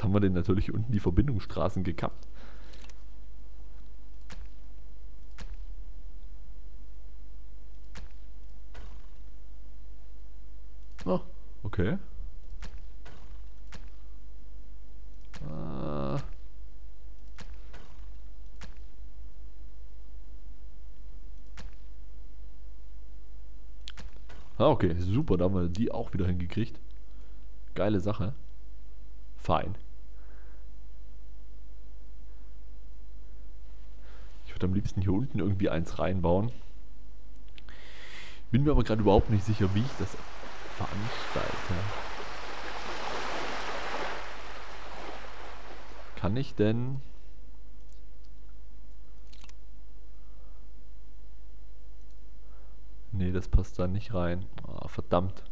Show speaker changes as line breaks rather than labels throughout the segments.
Jetzt haben wir den natürlich unten die Verbindungsstraßen gekappt. Oh, okay. Ah. Ah, okay, super, da haben wir die auch wieder hingekriegt. Geile Sache. Fein. Würde am liebsten hier unten irgendwie eins reinbauen. Bin mir aber gerade überhaupt nicht sicher, wie ich das veranstalte. Kann ich denn... Nee, das passt da nicht rein. Oh, verdammt.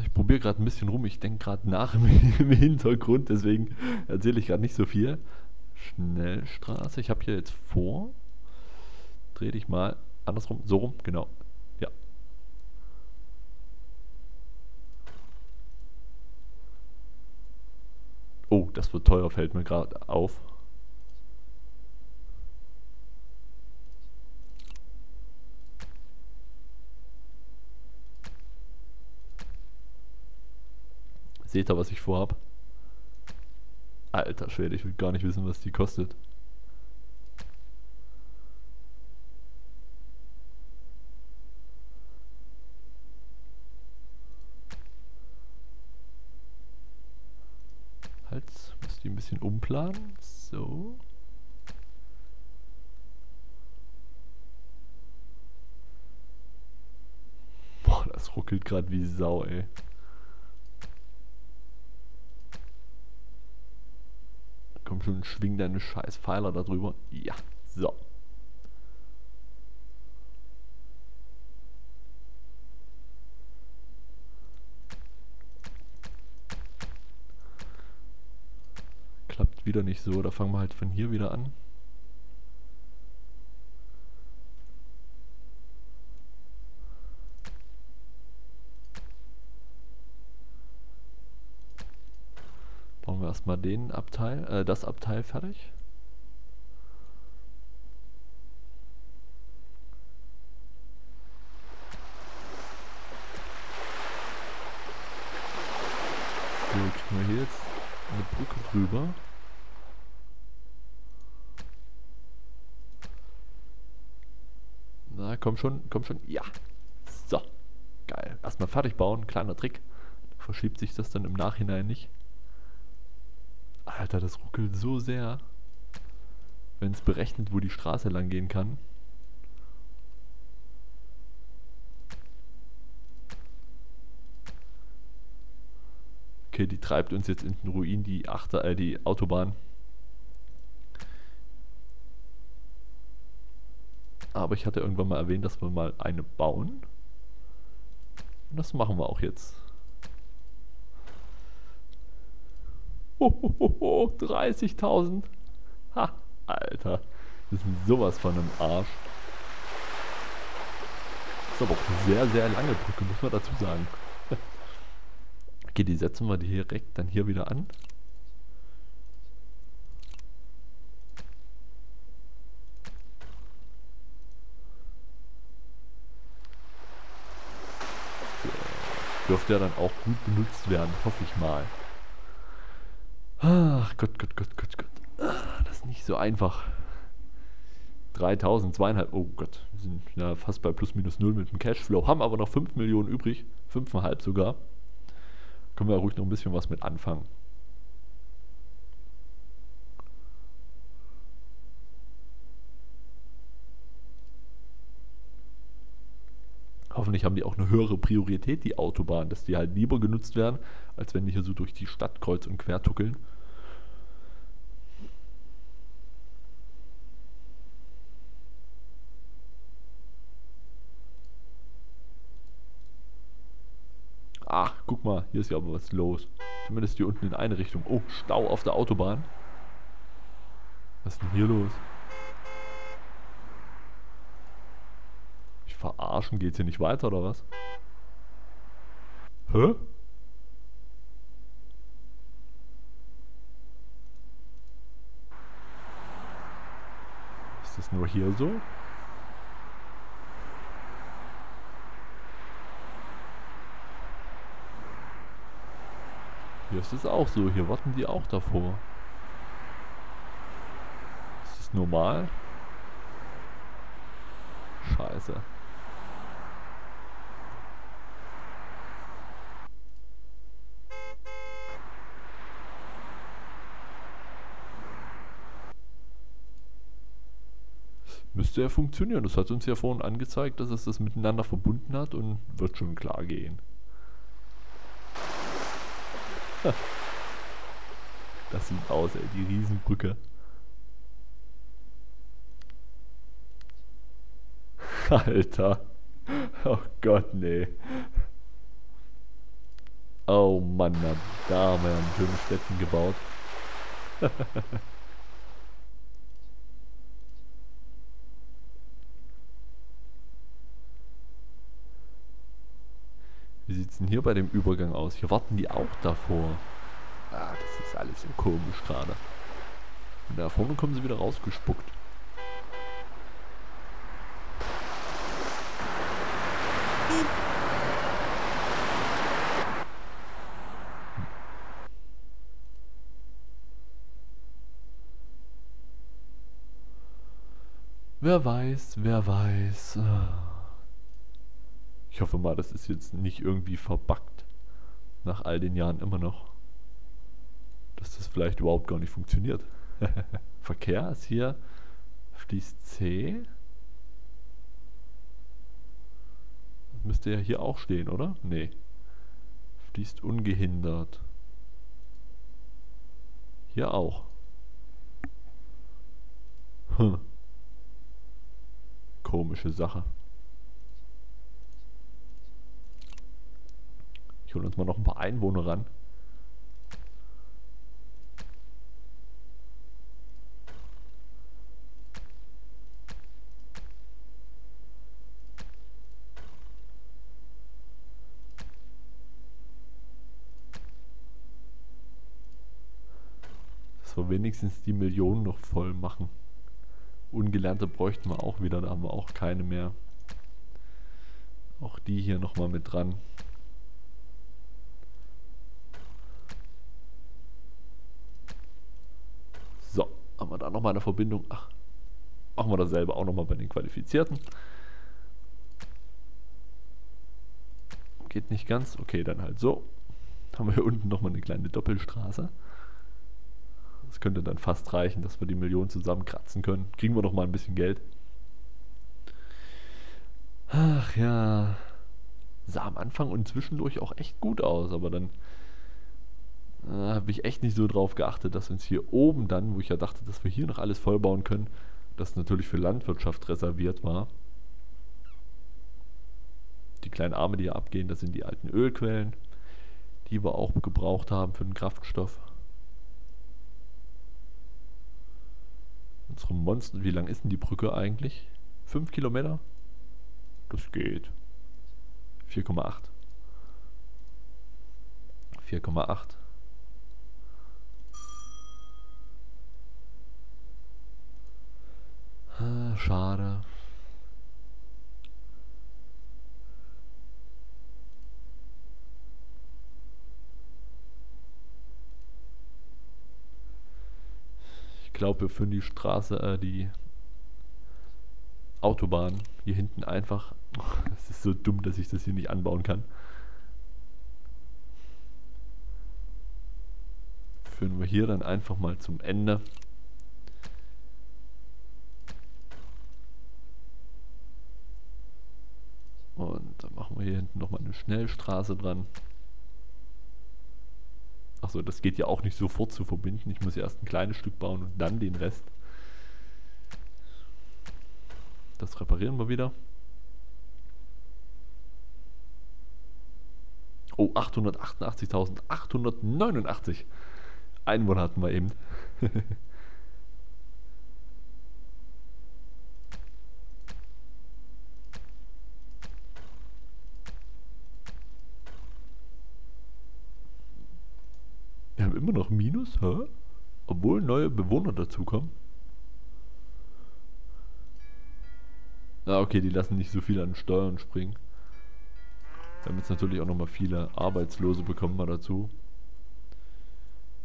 Ich probiere gerade ein bisschen rum. Ich denke gerade nach im, Hintergrund, deswegen erzähle ich gerade nicht so viel. Schnellstraße. Ich habe hier jetzt vor. Dreh dich mal andersrum. So rum, genau. Ja. Oh, das wird teuer, fällt mir gerade auf. Seht ihr, was ich vorhab? Alter Schwede, ich will gar nicht wissen, was die kostet. Halt, muss die ein bisschen umplanen. So. Boah, das ruckelt gerade wie Sau, ey. Schon, schwing deine scheiß Pfeiler da drüber. Ja, so. Klappt wieder nicht so, da fangen wir halt von hier wieder an. Erstmal den Abteil, äh, das Abteil fertig. So, kriegen wir hier jetzt eine Brücke drüber. Na, komm schon, komm schon. Ja. So. Geil. Erstmal fertig bauen. Kleiner Trick. Verschiebt sich das dann im Nachhinein nicht. Alter, das ruckelt so sehr. Wenn es berechnet, wo die Straße lang gehen kann. Okay, die treibt uns jetzt in den Ruin, die Achter, äh, die Autobahn. Aber ich hatte irgendwann mal erwähnt, dass wir mal eine bauen. Und das machen wir auch jetzt. 30.000. Ha, Alter. Das ist sowas von einem Arsch. Das ist aber auch eine sehr, sehr lange Brücke, muss man dazu sagen. okay, die setzen wir direkt dann hier wieder an. dürfte ja dann auch gut benutzt werden, hoffe ich mal. Ach Gott, Gott, Gott, Gott, Gott. Ah, das ist nicht so einfach. 3000, zweieinhalb, oh Gott, wir sind ja fast bei plus minus null mit dem Cashflow, haben aber noch 5 Millionen übrig, 5,5 sogar. Können wir ruhig noch ein bisschen was mit anfangen. Hoffentlich haben die auch eine höhere Priorität, die Autobahn, dass die halt lieber genutzt werden, als wenn die hier so durch die Stadt kreuz und quer tuckeln. Ach, guck mal, hier ist ja aber was los. Zumindest hier unten in eine Richtung. Oh, Stau auf der Autobahn. Was ist denn hier los? Verarschen, geht's hier nicht weiter oder was? Hä? Ist das nur hier so? Hier ist es auch so. Hier warten die auch davor. Ist das normal? Scheiße. Müsste ja funktionieren. Das hat uns ja vorhin angezeigt, dass es das miteinander verbunden hat und wird schon klar gehen. Das sieht aus, ey, die Riesenbrücke. Alter. Oh Gott, nee. Oh Mann, da haben wir ein schönes Städtchen gebaut. Wie sieht es denn hier bei dem Übergang aus? Hier warten die auch davor. Ah, das ist alles so komisch gerade. Und da vorne kommen sie wieder rausgespuckt. Wer weiß, wer weiß. Ich hoffe mal, das ist jetzt nicht irgendwie verbuggt. Nach all den Jahren immer noch. Dass das vielleicht überhaupt gar nicht funktioniert. Verkehr ist hier. Fließt C. Müsste ja hier auch stehen, oder? Nee. Fließt ungehindert. Hier auch. Hm. Komische Sache. Ich hole uns mal noch ein paar Einwohner ran. Dass wenigstens die Millionen noch voll machen. Ungelernte bräuchten wir auch wieder, da haben wir auch keine mehr. Auch die hier nochmal mit dran. haben wir da nochmal eine Verbindung. Ach, machen wir dasselbe auch nochmal bei den Qualifizierten. Geht nicht ganz. Okay, dann halt so. Haben wir hier unten nochmal eine kleine Doppelstraße. Das könnte dann fast reichen, dass wir die Millionen zusammenkratzen können. Kriegen wir noch mal ein bisschen Geld. Ach ja. Sah am Anfang und zwischendurch auch echt gut aus, aber dann äh, habe ich echt nicht so drauf geachtet, dass uns hier oben dann, wo ich ja dachte, dass wir hier noch alles vollbauen können, das natürlich für Landwirtschaft reserviert war. Die kleinen Arme, die hier abgehen, das sind die alten Ölquellen, die wir auch gebraucht haben für den Kraftstoff. Unsere Monster, wie lang ist denn die Brücke eigentlich? 5 Kilometer? Das geht. 4,8. 4,8. Ah, schade. Ich glaube, wir führen die Straße, äh, die Autobahn hier hinten einfach. Es ist so dumm, dass ich das hier nicht anbauen kann. Führen wir hier dann einfach mal zum Ende. Und dann machen wir hier hinten nochmal eine Schnellstraße dran. Achso, das geht ja auch nicht sofort zu verbinden. Ich muss ja erst ein kleines Stück bauen und dann den Rest. Das reparieren wir wieder. Oh, 888.889 Einwohner hatten wir eben. Wir haben immer noch Minus, hä? Obwohl neue Bewohner dazukommen. Ah, okay, die lassen nicht so viel an Steuern springen. Wir haben jetzt natürlich auch nochmal viele Arbeitslose bekommen mal dazu.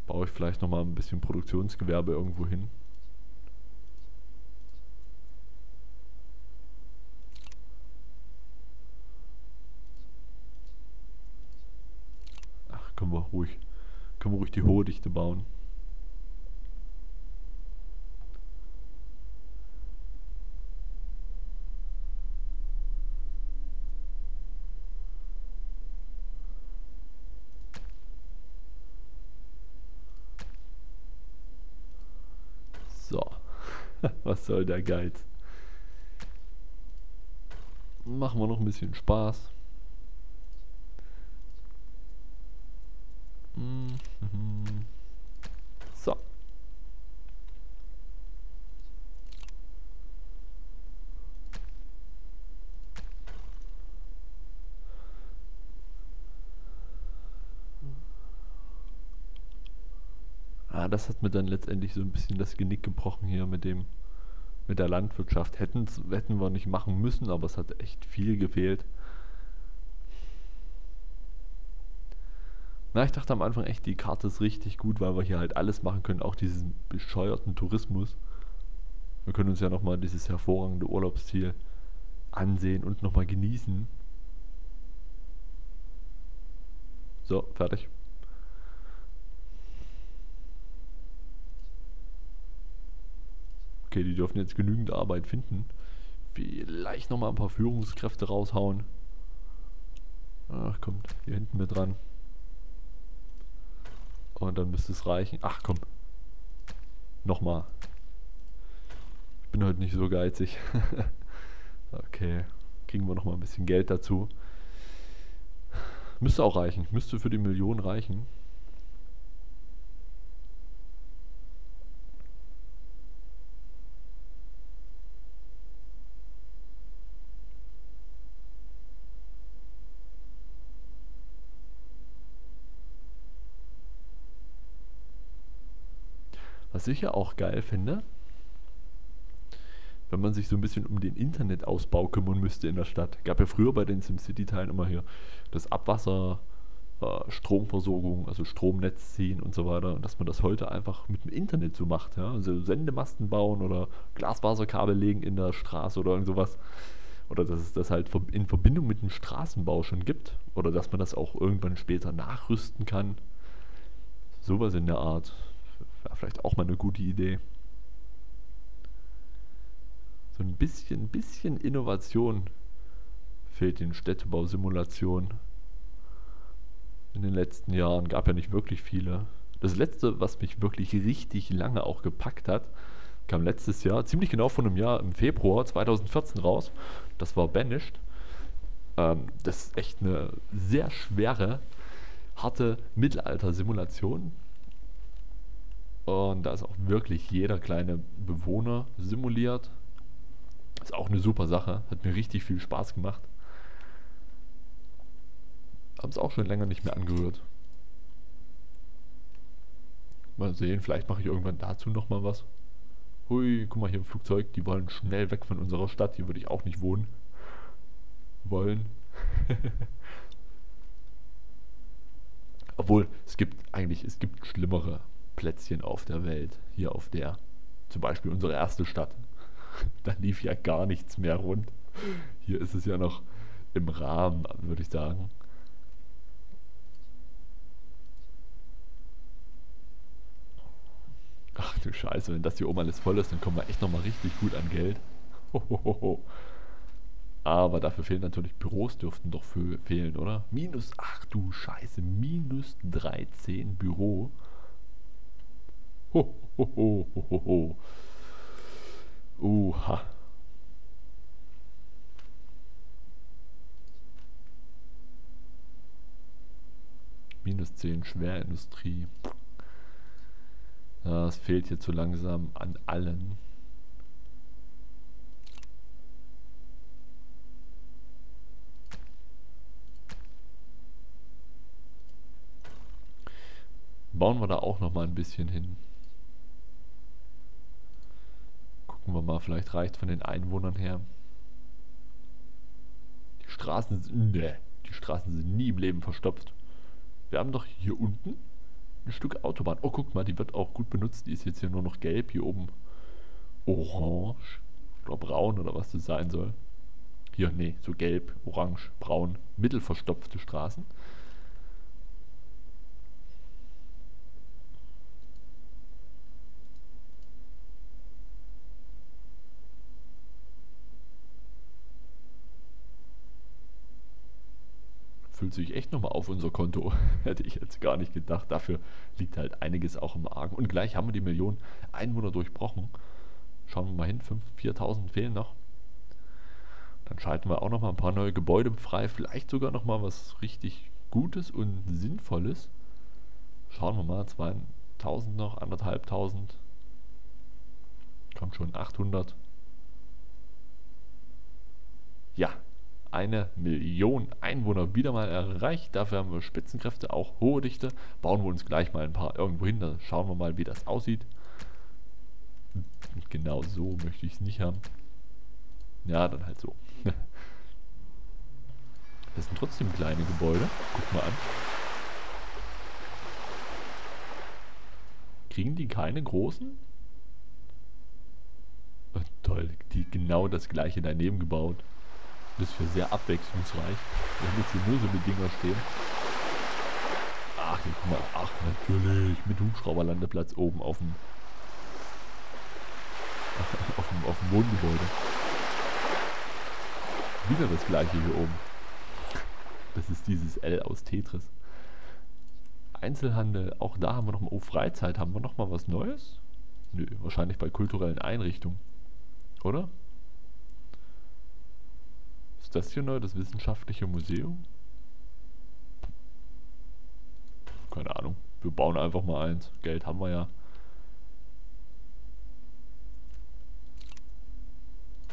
Baue ich vielleicht nochmal ein bisschen Produktionsgewerbe irgendwo hin. Ach, können wir ruhig, können wir ruhig die hohe Dichte bauen. Soll der Geiz? Machen wir noch ein bisschen Spaß. Mhm. So. Ah, das hat mir dann letztendlich so ein bisschen das Genick gebrochen hier mit dem mit der Landwirtschaft. Hätten, hätten wir nicht machen müssen, aber es hat echt viel gefehlt. Na, ich dachte am Anfang echt, die Karte ist richtig gut, weil wir hier halt alles machen können, auch diesen bescheuerten Tourismus. Wir können uns ja nochmal dieses hervorragende Urlaubsziel ansehen und nochmal genießen. So, fertig. Okay, die dürfen jetzt genügend Arbeit finden. Vielleicht nochmal ein paar Führungskräfte raushauen. Ach, kommt hier hinten mit dran. Und dann müsste es reichen. Ach komm. Nochmal. Ich bin heute nicht so geizig. okay. Kriegen wir nochmal ein bisschen Geld dazu. Müsste auch reichen. Müsste für die Million reichen. Was ich ja auch geil finde, wenn man sich so ein bisschen um den Internetausbau kümmern müsste in der Stadt. Gab ja früher bei den SimCity-Teilen immer hier das Abwasser, äh, Stromversorgung, also Stromnetz ziehen und so weiter. Und dass man das heute einfach mit dem Internet so macht. Ja? Also Sendemasten bauen oder Glasfaserkabel legen in der Straße oder irgend sowas. Oder dass es das halt in Verbindung mit dem Straßenbau schon gibt. Oder dass man das auch irgendwann später nachrüsten kann. Sowas in der Art. Wäre vielleicht auch mal eine gute Idee. So ein bisschen, bisschen Innovation fehlt den Städtebausimulationen. In den letzten Jahren gab ja nicht wirklich viele. Das letzte, was mich wirklich richtig lange auch gepackt hat, kam letztes Jahr, ziemlich genau vor einem Jahr, im Februar 2014 raus. Das war Banished. Ähm, das ist echt eine sehr schwere, harte Mittelalter-Simulation. Und da ist auch wirklich jeder kleine Bewohner simuliert. Ist auch eine super Sache. Hat mir richtig viel Spaß gemacht. Haben es auch schon länger nicht mehr angerührt. Mal sehen, vielleicht mache ich irgendwann dazu nochmal was. Hui, guck mal hier im Flugzeug. Die wollen schnell weg von unserer Stadt. Hier würde ich auch nicht wohnen. Wollen. Obwohl, es gibt eigentlich, es gibt schlimmere Plätzchen auf der Welt, hier auf der, zum Beispiel unsere erste Stadt. da lief ja gar nichts mehr rund. Hier ist es ja noch im Rahmen, würde ich sagen. Ach du Scheiße, wenn das hier oben alles voll ist, dann kommen wir echt nochmal richtig gut an Geld. Hohoho. Aber dafür fehlen natürlich Büros, dürften doch fehlen, oder? Minus, ach du Scheiße, minus 13 Büro. Ho, ho, ho, ho, ho. Uha. Minus 10 Schwerindustrie. Ja, es fehlt hier zu langsam an allen. Bauen wir da auch noch mal ein bisschen hin. Gucken wir mal, vielleicht reicht von den Einwohnern her. Die Straßen sind, ne, die Straßen sind nie im Leben verstopft. Wir haben doch hier unten ein Stück Autobahn. Oh, guck mal, die wird auch gut benutzt. Die ist jetzt hier nur noch gelb. Hier oben orange oder braun oder was das sein soll. Hier, nee, so gelb, orange, braun, mittelverstopfte Straßen. Füllt sich echt nochmal auf unser Konto. Hätte ich jetzt gar nicht gedacht. Dafür liegt halt einiges auch im Argen. Und gleich haben wir die Million Einwohner durchbrochen. Schauen wir mal hin, 4.000 fehlen noch. Dann schalten wir auch nochmal ein paar neue Gebäude frei. Vielleicht sogar nochmal was richtig Gutes und Sinnvolles. Schauen wir mal, 2.000 noch, 1.500. Kommt schon 800. Ja, eine Million Einwohner wieder mal erreicht. Dafür haben wir Spitzenkräfte, auch hohe Dichte. Bauen wir uns gleich mal ein paar irgendwo hin. Dann schauen wir mal, wie das aussieht. genau so möchte ich es nicht haben. Ja, dann halt so. Das sind trotzdem kleine Gebäude. Guck mal an. Kriegen die keine großen? Oh, toll, die genau das gleiche daneben gebaut. Das ist für sehr abwechslungsreich. Wir haben jetzt hier nur so eine Dinger stehen. Ach, hier guck mal. Ach, natürlich. Mit Hubschrauberlandeplatz oben auf dem, auf dem, auf dem Wohngebäude. Wieder das gleiche hier oben. Das ist dieses L aus Tetris. Einzelhandel, auch da haben wir noch mal, oh Freizeit, haben wir noch mal was Neues? Nö, wahrscheinlich bei kulturellen Einrichtungen. Oder? Ist das hier neu, das wissenschaftliche Museum? Keine Ahnung. Wir bauen einfach mal eins. Geld haben wir ja.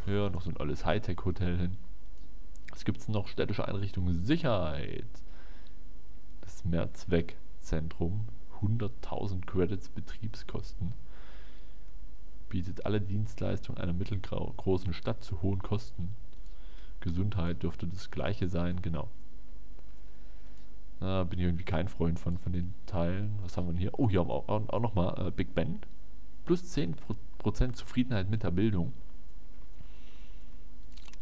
Ja, noch so ein alles Hightech-Hotel hin. Was gibt es noch? Städtische Einrichtungen. Sicherheit. Das Mehrzweckzentrum. 100.000 Credits Betriebskosten. Bietet alle Dienstleistungen einer mittelgroßen Stadt zu hohen Kosten. Gesundheit dürfte das gleiche sein, genau. Da bin ich irgendwie kein Freund von, von den Teilen. Was haben wir hier? Oh, hier haben wir auch, auch nochmal äh, Big Ben. Plus 10% Zufriedenheit mit der Bildung.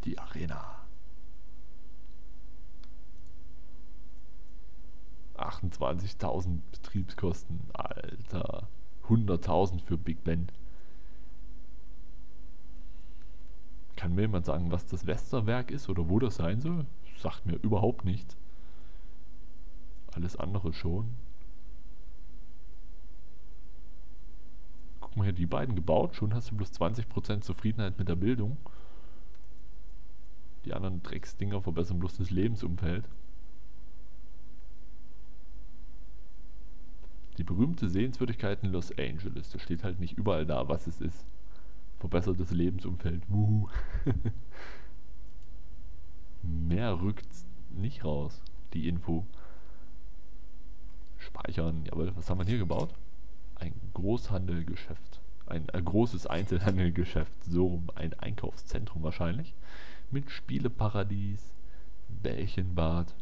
Die Arena. 28.000 Betriebskosten. Alter. 100.000 für Big Ben. Kann mir jemand sagen, was das Westerwerk ist oder wo das sein soll? Sagt mir überhaupt nichts. Alles andere schon. Guck mal hier, die beiden gebaut. Schon hast du bloß 20% Zufriedenheit mit der Bildung. Die anderen Drecksdinger verbessern bloß das Lebensumfeld. Die berühmte Sehenswürdigkeit in Los Angeles. Da steht halt nicht überall da, was es ist verbessertes Lebensumfeld. Mehr rückt nicht raus, die Info. Speichern, jawohl, was haben wir hier gebaut? Ein Großhandelgeschäft. Ein, ein großes Einzelhandelgeschäft, so ein Einkaufszentrum wahrscheinlich. Mit Spieleparadies, Bällchenbad.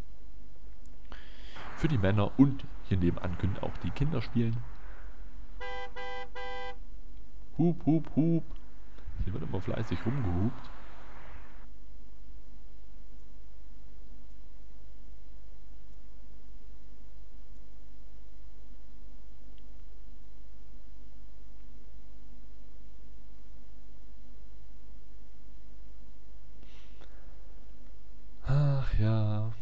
Für die Männer und hier nebenan können auch die Kinder spielen. Hup, hup, hup. Hier wird immer fleißig rumgehupt. Ach ja.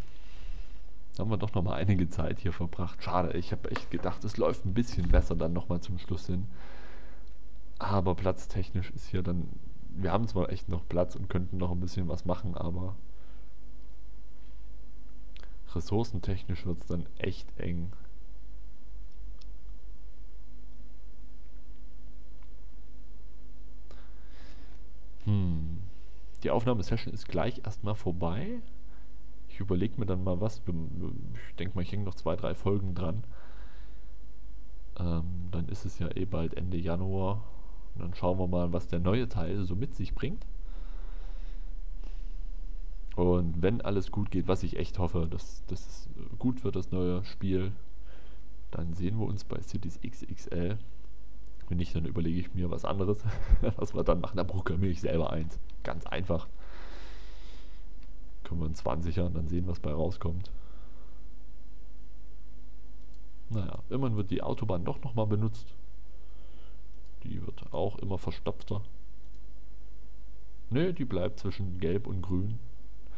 Da haben wir doch noch mal einige Zeit hier verbracht. Schade, ich habe echt gedacht, es läuft ein bisschen besser dann noch mal zum Schluss hin. Aber platztechnisch ist hier dann. Wir haben zwar echt noch Platz und könnten noch ein bisschen was machen, aber ressourcentechnisch wird es dann echt eng. Hm. Die Aufnahmesession ist gleich erstmal vorbei. Ich überlege mir dann mal was. Ich denke mal, ich hänge noch zwei, drei Folgen dran. Ähm, dann ist es ja eh bald Ende Januar. Und dann schauen wir mal, was der neue Teil so mit sich bringt. Und wenn alles gut geht, was ich echt hoffe, dass, dass es gut wird, das neue Spiel, dann sehen wir uns bei Cities XXL. Wenn nicht, dann überlege ich mir was anderes, was wir dann machen. Dann programmiere ich selber eins. Ganz einfach. Können wir uns 20 dann sehen, was bei rauskommt. Naja, immerhin wird die Autobahn doch nochmal benutzt. Die wird auch immer verstopfter. Ne, die bleibt zwischen Gelb und Grün.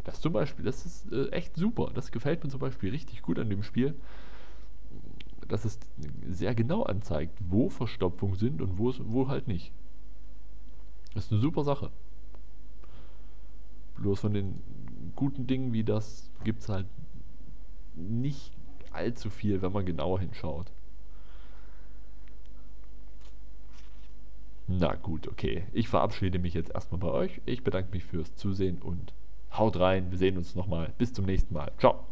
Das zum Beispiel, das ist äh, echt super. Das gefällt mir zum Beispiel richtig gut an dem Spiel. Dass es sehr genau anzeigt, wo Verstopfungen sind und wo, wo halt nicht. Das ist eine super Sache. Bloß von den guten Dingen wie das gibt es halt nicht allzu viel, wenn man genauer hinschaut. Na gut, okay. Ich verabschiede mich jetzt erstmal bei euch. Ich bedanke mich fürs Zusehen und haut rein. Wir sehen uns nochmal. Bis zum nächsten Mal. Ciao.